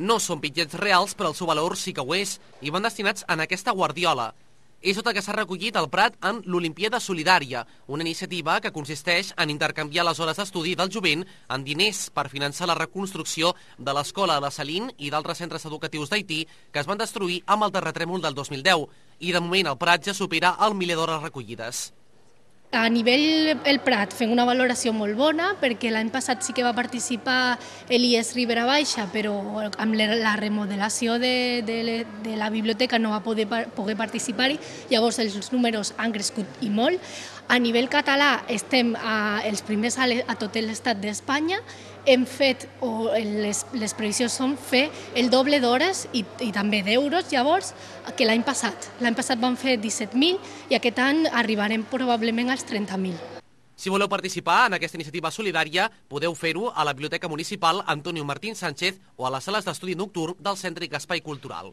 No són bitllets reals, però el seu valor sí que ho és, i van destinats en aquesta guardiola. És tot el que s'ha recollit al Prat en l'Olimpiada Solidària, una iniciativa que consisteix en intercanviar les hores d'estudi del jovent en diners per finançar la reconstrucció de l'escola de Salín i d'altres centres educatius d'Haití que es van destruir amb el terratrèmol del 2010 i de moment el Prat ja supera el miler d'hores recollides. A nivell el Prat fem una valoració molt bona perquè l'any passat sí que va participar Elies Ribera Baixa però amb la remodelació de, de, de la biblioteca no va poder, poder participar-hi, llavors els números han crescut i molt. A nivell català estem a, els primers a, a tot l'estat d'Espanya, hem fet, o les, les previsions són fer el doble d'hores i, i també d'euros llavors que l'any passat. L'any passat vam fer 17.000 i aquest any arribarem probablement als 30.000. Si voleu participar en aquesta iniciativa solidària, podeu fer-ho a la Biblioteca Municipal Antonio Martín Sánchez o a les sales d'estudi nocturn del Cèntric Espai Cultural.